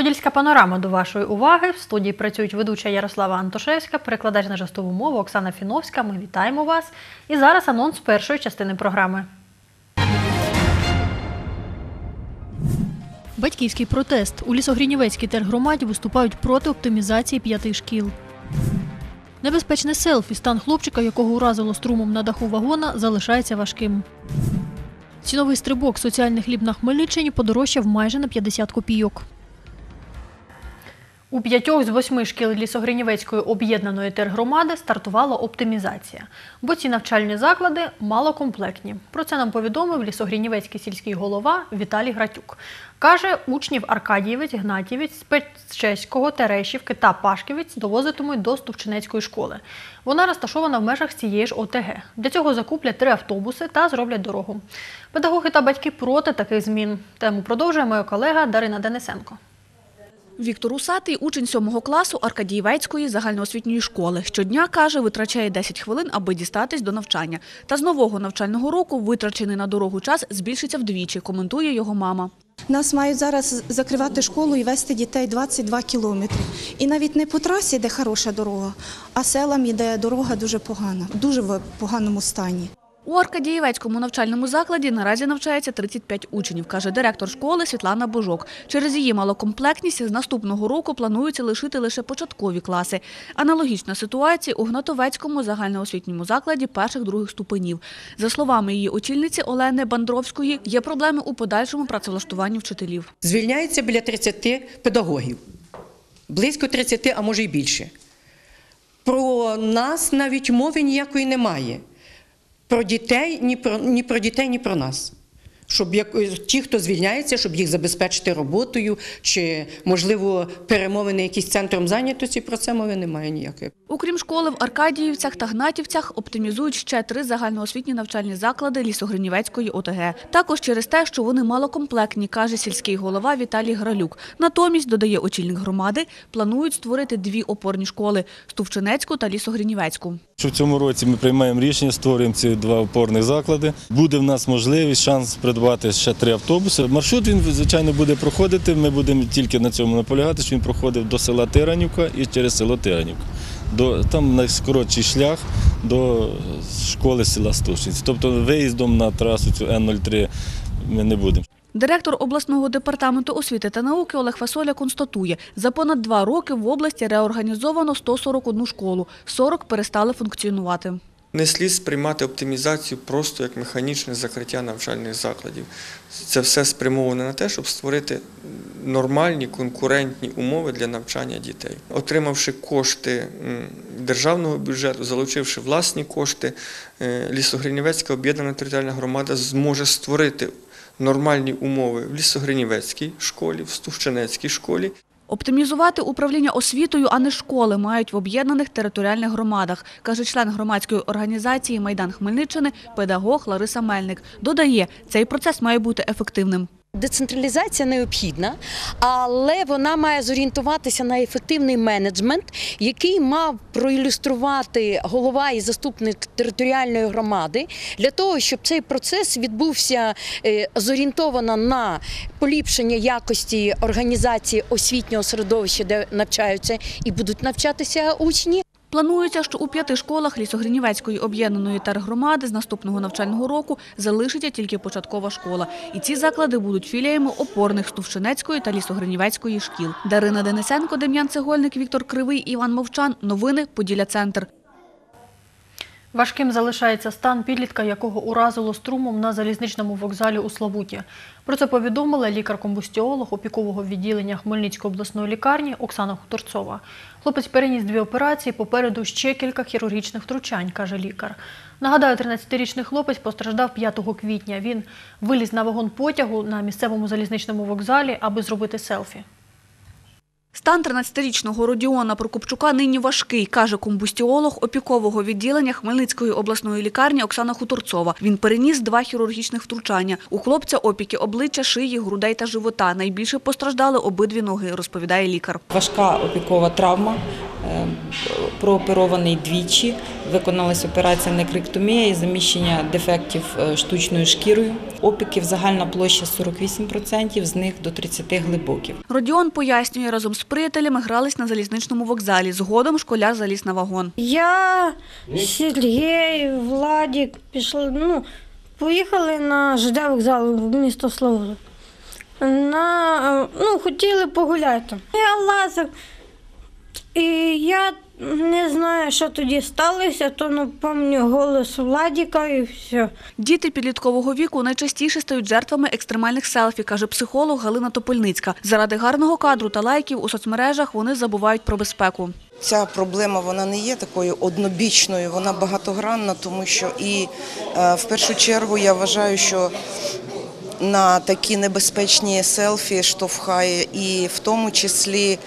Подільська панорама до вашої уваги. В студії працюють ведуча Ярослава Антошевська, перекладач на жестову мову Оксана Фіновська. Ми вітаємо вас. І зараз анонс першої частини програми. Батьківський протест. У Лісогрінівецькій тергромаді виступають проти оптимізації п'яти шкіл. Небезпечне селфі. Стан хлопчика, якого уразило струмом на даху вагона, залишається важким. Ціновий стрибок соціальних хліб на Хмельниччині подорожчав майже на 50 копійок. У п'ятьох з восьми шкіл Лісогринівецької об'єднаної тергромади стартувала оптимізація, бо ці навчальні заклади малокомплектні. Про це нам повідомив Лісогринівецький сільський голова Віталій Гратюк. Каже, учнів Аркадієвець, Гнатівець, Спецчеського, Терешівки та Пашківець довозитимуть до Ступчинецької школи. Вона розташована в межах цієї ж ОТГ. Для цього закуплять три автобуси та зроблять дорогу. Педагоги та батьки проти таких змін. Тему продовжує моя колега Дарина Денисенко. Віктор Усатий – учень 7 класу Аркадієвецької загальноосвітньої школи. Щодня, каже, витрачає 10 хвилин, аби дістатись до навчання. Та з нового навчального року витрачений на дорогу час збільшиться вдвічі, коментує його мама. Нас мають зараз закривати школу і вести дітей 22 кілометри. І навіть не по трасі, де хороша дорога, а селам іде дорога дуже погана, дуже в поганому стані. У Аркадієвецькому навчальному закладі наразі навчається 35 учнів, каже директор школи Світлана Божок. Через її малокомплектність з наступного року планується лишити лише початкові класи. Аналогічна ситуація у Гнатовецькому загальноосвітньому закладі перших-других ступенів. За словами її очільниці Олени Бандровської, є проблеми у подальшому працевлаштуванні вчителів. Звільняється біля 30 педагогів, близько 30, а може й більше. Про нас навіть мови ніякої немає. Про дітей, ні про, ні про дітей, ні про нас. Щоб як, ті, хто звільняється, щоб їх забезпечити роботою, чи, можливо, перемовини якісь центром зайнятості, про це мови немає ніякої. Окрім школи в Аркадіївцях та Гнатівцях оптимізують ще три загальноосвітні навчальні заклади Лісогринівецької ОТГ. Також через те, що вони малокомплектні, каже сільський голова Віталій Гралюк. Натомість, додає очільник громади, планують створити дві опорні школи – Стувчинецьку та Лісогринівецьку. Що в цьому році ми приймаємо рішення, створюємо ці два опорних заклади. Буде в нас можливість, шанс придбати ще три автобуси. Маршрут він, звичайно, буде проходити. Ми будемо тільки на цьому наполягати, що він проходив до села Тиранівка і через село Тиранівка. До, там найскоротший шлях до школи села Стушинці. Тобто виїздом на трасу цю Н-03 ми не будемо. Директор обласного департаменту освіти та науки Олег Фасоля констатує, за понад два роки в області реорганізовано 141 школу, 40 перестали функціонувати. Не слід сприймати оптимізацію просто як механічне закриття навчальних закладів. Це все спрямоване на те, щоб створити нормальні конкурентні умови для навчання дітей. Отримавши кошти державного бюджету, залучивши власні кошти, е, Лісогринівецька об'єднана територіальна громада зможе створити нормальні умови в Лісогринівецькій школі, в Стущенецькій школі. Оптимізувати управління освітою, а не школи, мають в об'єднаних територіальних громадах, каже член громадської організації «Майдан Хмельниччини» педагог Лариса Мельник. Додає, цей процес має бути ефективним. Децентралізація необхідна, але вона має зорієнтуватися на ефективний менеджмент, який мав проілюструвати голова і заступник територіальної громади для того, щоб цей процес відбувся е, зорієнтовано на поліпшення якості організації освітнього середовища, де навчаються і будуть навчатися учні. Планується, що у п'яти школах Лісогринівецької об'єднаної тергромади з наступного навчального року залишиться тільки початкова школа. І ці заклади будуть філіями опорних Стувшинецької та Лісогринівецької шкіл. Дарина Денисенко, Дем'ян Цегольник, Віктор Кривий, Іван Мовчан. Новини Поділля Центр. Важким залишається стан підлітка, якого уразило струмом на залізничному вокзалі у Славуті. Про це повідомила лікар-комбустіолог опікового відділення Хмельницької обласної лікарні Оксана Хуторцова. Хлопець переніс дві операції, попереду ще кілька хірургічних втручань, каже лікар. Нагадаю, 13-річний хлопець постраждав 5 квітня. Він виліз на вагон потягу на місцевому залізничному вокзалі, аби зробити селфі. Стан 13-річного Родіона Прокопчука нині важкий, каже комбустіолог опікового відділення Хмельницької обласної лікарні Оксана Хуторцова. Він переніс два хірургічних втручання. У хлопця опіки обличчя, шиї, грудей та живота. Найбільше постраждали обидві ноги, розповідає лікар. Важка опікова травма, е, прооперований двічі. Виконалася операція некректомія і заміщення дефектів е, штучною шкірою. Опіків загальна площа 48%, з них до 30 глибоків. Родіон пояснює, разом з приятелями грались на залізничному вокзалі. Згодом школяр заліз на вагон. Я, Сергій, Владик пішли, ну, поїхали на ЖД вокзал в місто Славуту. На, ну, хотіли погуляти. Я лазив. І я не знаю, що тоді сталося, то ну, пам'ятаю голос Владіка і все. Діти підліткового віку найчастіше стають жертвами екстремальних селфі, каже психолог Галина Топольницька. Заради гарного кадру та лайків у соцмережах вони забувають про безпеку. Ця проблема вона не є такою однобічною, вона багатогранна, тому що і е, в першу чергу я вважаю, що на такі небезпечні селфі штовхає і в тому числі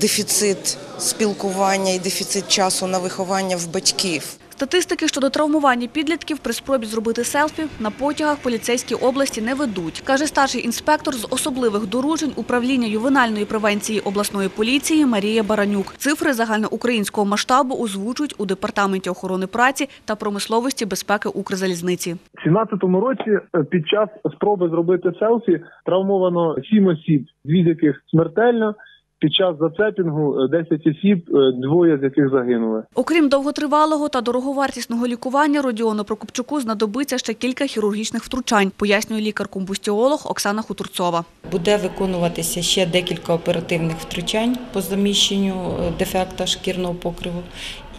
дефіцит спілкування і дефіцит часу на виховання в батьків. Статистики щодо травмування підлітків при спробі зробити селфі на потягах поліцейській області не ведуть, каже старший інспектор з особливих доручень управління ювенальної превенції обласної поліції Марія Баранюк. Цифри загальноукраїнського масштабу озвучують у департаменті охорони праці та промисловості безпеки Укрзалізниці. У 17-му році е, під час спроби зробити селфі травмовано 7 осіб, дві з яких смертельно. Під час зацепінгу е, 10 осіб, е, двоє з яких загинули. Окрім довготривалого та дороговартісного лікування, Родіону Прокопчуку знадобиться ще кілька хірургічних втручань, пояснює лікар-комбустіолог Оксана Хутурцова. Буде виконуватися ще декілька оперативних втручань по заміщенню е, дефекта шкірного покриву.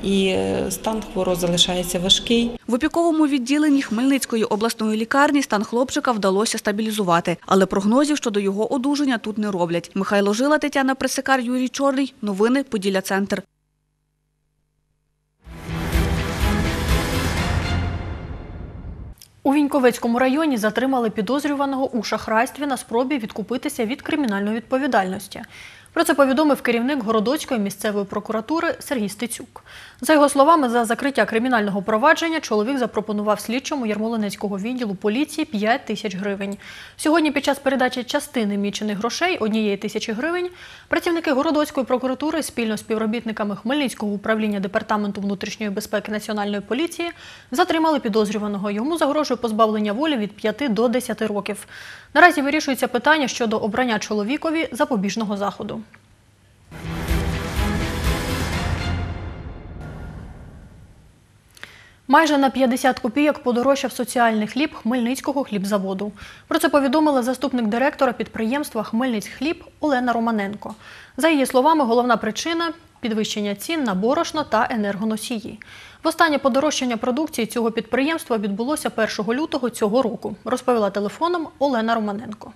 І е, стан хворого залишається важкий. В опіковому відділенні Хмельницької обласної лікарні стан хлопчика вдалося стабілізувати, але прогнозів щодо його одужання тут не роблять. Михайло Жила, Тетяна Пресикар, Юрій Чорний. Новини Поділля Центр. У Віньковецькому районі затримали підозрюваного у шахрайстві на спробі відкупитися від кримінальної відповідальності. Про це повідомив керівник Городоцької місцевої прокуратури Сергій Стецюк. За його словами, за закриття кримінального провадження чоловік запропонував слідчому Ярмолинецького відділу поліції 5 тисяч гривень. Сьогодні під час передачі частини мічених грошей однієї тисячі гривень працівники Городоцької прокуратури спільно з співробітниками Хмельницького управління департаменту внутрішньої безпеки Національної поліції затримали підозрюваного. Йому загрожує позбавлення волі від 5 до 10 років. Наразі вирішується питання щодо обрання чоловікові запобіжного заходу. Майже на 50 копійок подорожчав соціальний хліб Хмельницького хлібзаводу. Про це повідомила заступник директора підприємства Хмельницьхліб Олена Романенко. За її словами, головна причина підвищення цін на борошно та енергоносії. Востаннє подорожчання продукції цього підприємства відбулося 1 лютого цього року, розповіла телефоном Олена Романенко.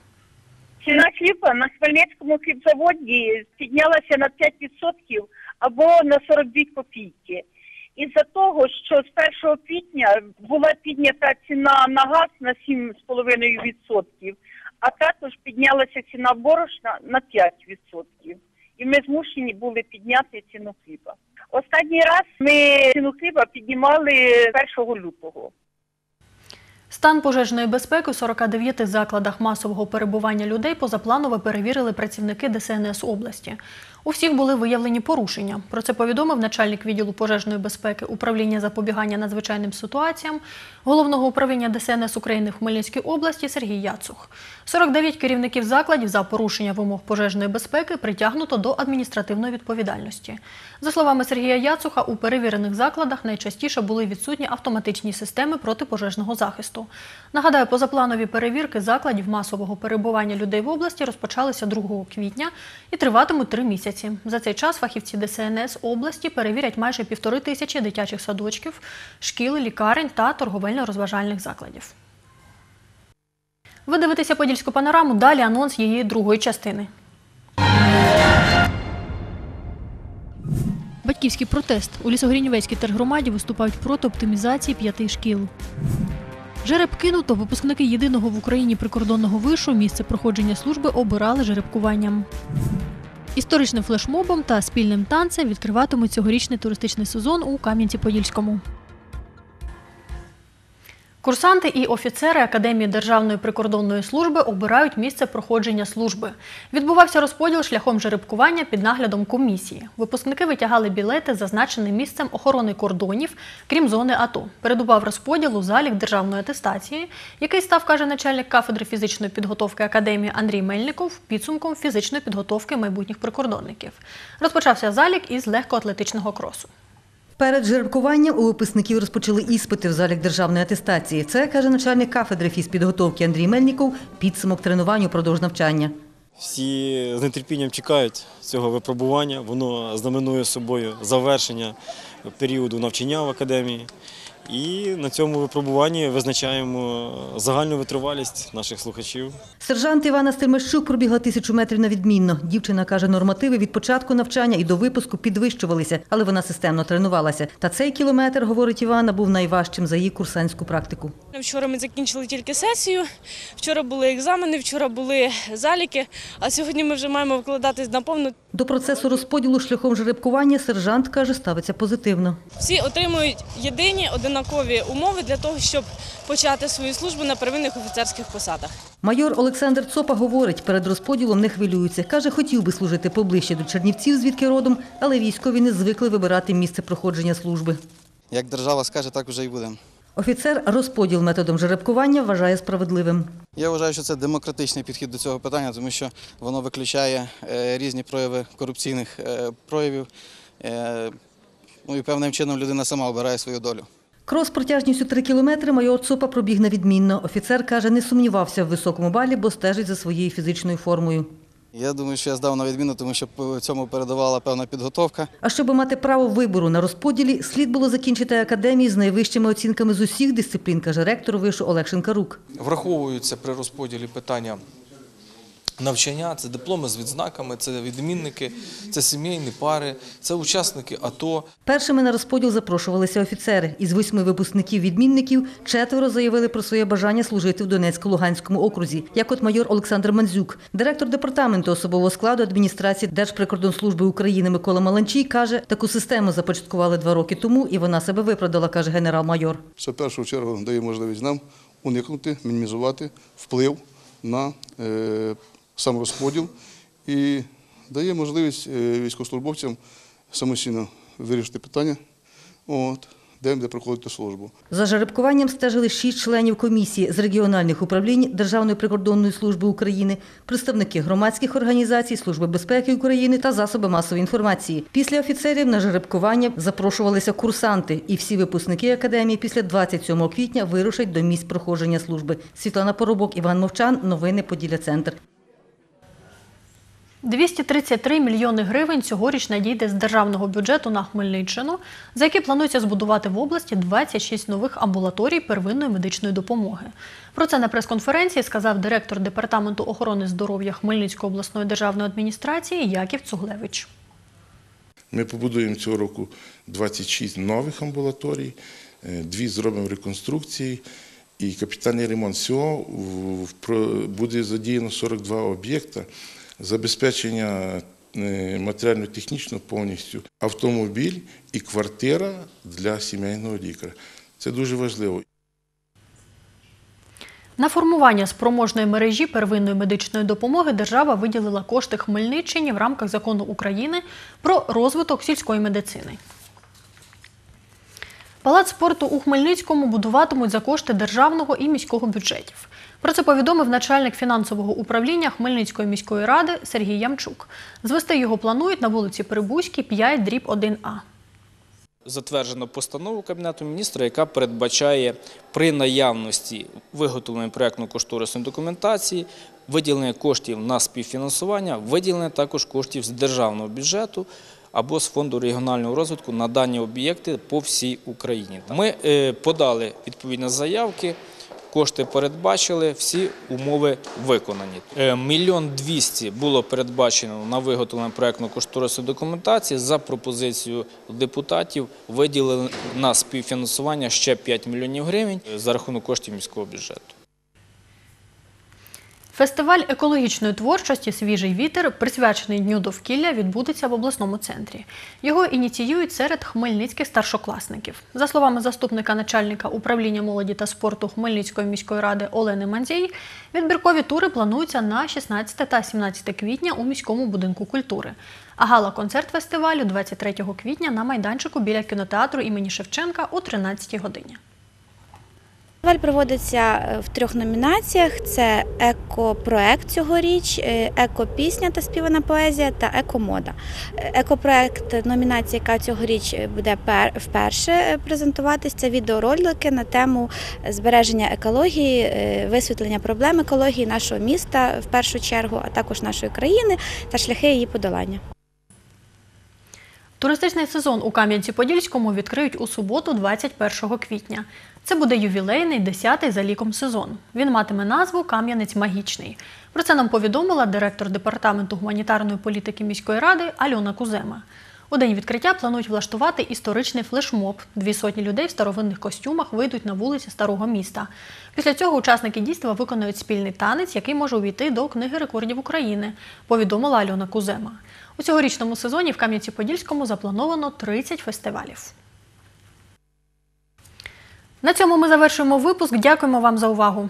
Ціна хліба на Хмельницькому хлібзаводі піднялася на 5% або на 42 копійки. Із-за того, що з 1 квітня була піднята ціна на газ на 7,5%, а також піднялася ціна борошна на 5%. І ми змушені були підняти ціну хліба. Останній раз ми ціну хліба піднімали 1 лютого. Стан пожежної безпеки у 49 закладах масового перебування людей позапланово перевірили працівники ДСНС області. У всіх були виявлені порушення. Про це повідомив начальник відділу пожежної безпеки управління запобігання надзвичайним ситуаціям головного управління ДСНС України в Хмельницькій області Сергій Яцух. 49 керівників закладів за порушення вимог пожежної безпеки притягнуто до адміністративної відповідальності. За словами Сергія Яцуха, у перевірених закладах найчастіше були відсутні автоматичні системи протипожежного захисту. Нагадаю, позапланові перевірки закладів масового перебування людей в області розпочалися 2 квітня і триватимуть три місяці. За цей час фахівці ДСНС області перевірять майже півтори тисячі дитячих садочків, шкіл, лікарень та торговельно-розважальних закладів. Ви дивитеся подільську панораму. Далі анонс її другої частини. Батьківський протест. У Лісогрінівецькій тергромаді виступають проти оптимізації п'яти шкіл. Жереб кинуто. Випускники єдиного в Україні прикордонного вишу місце проходження служби обирали жеребкуванням. Історичним флешмобом та спільним танцем відкриватимуть цьогорічний туристичний сезон у Кам'янці-Подільському. Курсанти і офіцери Академії Державної прикордонної служби обирають місце проходження служби. Відбувався розподіл шляхом жеребкування під наглядом комісії. Випускники витягали білети, зазначеним місцем охорони кордонів, крім зони АТО. Передував розподіл у залік державної атестації, який став, каже начальник кафедри фізичної підготовки Академії Андрій Мельников, підсумком фізичної підготовки майбутніх прикордонників. Розпочався залік із легкоатлетичного кросу. Перед жеребкуванням у випускників розпочали іспити в залік державної атестації. Це, каже начальник кафедри фізпідготовки Андрій Мельніков, підсумок тренувань упродовж навчання. Всі з нетерпінням чекають цього випробування. Воно знаменує собою завершення періоду навчання в академії. І на цьому випробуванні визначаємо загальну витривалість наших слухачів. Сержант Івана Стельмащук пробігла тисячу метрів на відмінно. Дівчина каже, нормативи від початку навчання і до випуску підвищувалися, але вона системно тренувалася. Та цей кілометр, говорить Івана, був найважчим за її курсантську практику. Вчора ми закінчили тільки сесію, вчора були екзамени, вчора були заліки, а сьогодні ми вже маємо вкладатись наповну. До процесу розподілу шляхом жеребкування сержант каже, ставиться позитивно. Всі отримують єдині одинакові умови для того, щоб почати свою службу на первинних офіцерських посадах. Майор Олександр Цопа говорить, перед розподілом не хвилюється. Каже, хотів би служити поближче до Чернівців, звідки родом, але військові не звикли вибирати місце проходження служби. Як держава скаже, так вже і буде. Офіцер розподіл методом жеребкування вважає справедливим. Я вважаю, що це демократичний підхід до цього питання, тому що воно виключає е, різні прояви корупційних е, проявів. Е, Ну і певним чином людина сама обирає свою долю. Крос протяжністю 3 кілометри майор Цопа пробіг на відмінно. Офіцер каже, не сумнівався в високому балі, бо стежить за своєю фізичною формою. Я думаю, що я здав на відміну, тому що по цьому передавала певна підготовка. А щоб мати право вибору на розподілі, слід було закінчити академії з найвищими оцінками з усіх дисциплін, каже ректор вишу Олег Шинкарук. Враховуються при розподілі питання навчання, це дипломи з відзнаками, це відмінники, це сімейні пари, це учасники АТО. Першими на розподіл запрошувалися офіцери. Із восьми випускників-відмінників четверо заявили про своє бажання служити в Донецько-Луганському окрузі, як от майор Олександр Мандзюк. Директор департаменту особового складу адміністрації Держприкордонслужби України Микола Маланчій каже, таку систему започаткували два роки тому, і вона себе виправдала, каже генерал-майор. Це в першу чергу дає можливість нам уникнути, мінімізувати вплив на сам розподіл і дає можливість е, військовослужбовцям самостійно вирішити питання, от, де де проходити службу. За жеребкуванням стежили шість членів комісії з регіональних управлінь Державної прикордонної служби України, представники громадських організацій, Служби безпеки України та засоби масової інформації. Після офіцерів на жеребкування запрошувалися курсанти, і всі випускники академії після 27 квітня вирушать до місць проходження служби. Світлана Поробок, Іван Мовчан. Новини Поділля Центр. 233 мільйони гривень цьогоріч надійде з державного бюджету на Хмельниччину, за які планується збудувати в області 26 нових амбулаторій первинної медичної допомоги. Про це на прес-конференції сказав директор департаменту охорони здоров'я Хмельницької обласної державної адміністрації Яків Цуглевич. Ми побудуємо цього року 26 нових амбулаторій, е, дві зробимо реконструкції і капітальний ремонт. Всього буде задіяно 42 об'єкта, забезпечення е, матеріально-технічно повністю автомобіль і квартира для сімейного лікаря. Це дуже важливо. На формування спроможної мережі первинної медичної допомоги держава виділила кошти Хмельниччині в рамках закону України про розвиток сільської медицини. Палац спорту у Хмельницькому будуватимуть за кошти державного і міського бюджетів. Про це повідомив начальник фінансового управління Хмельницької міської ради Сергій Ямчук. Звести його планують на вулиці Прибузькій, 5, дріб 1А. затверджено постанову Кабінету міністра, яка передбачає при наявності виготовлення проєктно-кошторисної документації, виділення коштів на співфінансування, виділення також коштів з державного бюджету або з фонду регіонального розвитку на дані об'єкти по всій Україні. Ми е, подали відповідні заявки. Кошти передбачили, всі умови виконані. Е, Мільйон двісті було передбачено на виготовлення проєктно-кошторисної документації. За пропозицією депутатів виділили на співфінансування ще 5 мільйонів гривень за рахунок коштів міського бюджету. Фестиваль екологічної творчості Свіжий вітер, присвячений Дню довкілля, відбудеться в обласному центрі. Його ініціюють серед хмельницьких старшокласників. За словами заступника начальника управління молоді та спорту Хмельницької міської ради Олени Мандзій, відбіркові тури плануються на 16 та 17 квітня у міському будинку культури. А гала-концерт фестивалю 23 квітня на майданчику біля кінотеатру імені Шевченка о 13 годині. Фестиваль проводиться е, в трьох номінаціях: це екопроект цьогоріч, е, екопісня та співана поезія та екомода. Е, Екопроект номінація, яка цьогоріч буде пер- вперше презентуватись, це відеоролики на тему збереження екології, висвітлення проблем екології нашого міста в першу чергу, а також нашої країни та шляхи її подолання. Туристичний сезон у Кам'янці-Подільському відкриють у суботу, 21 квітня. Це буде ювілейний 10-й за ліком сезон. Він матиме назву Кам'янець Магічний. Про це нам повідомила директор департаменту гуманітарної політики міської ради Альона Кузема. У день відкриття планують влаштувати історичний флешмоб. Дві сотні людей в старовинних костюмах вийдуть на вулиці старого міста. Після цього учасники дійства виконують спільний танець, який може увійти до книги рекордів України, повідомила Альона Кузема. У цьогорічному сезоні в Кам'янці-Подільському заплановано 30 фестивалів. На цьому ми завершуємо випуск. Дякуємо вам за увагу.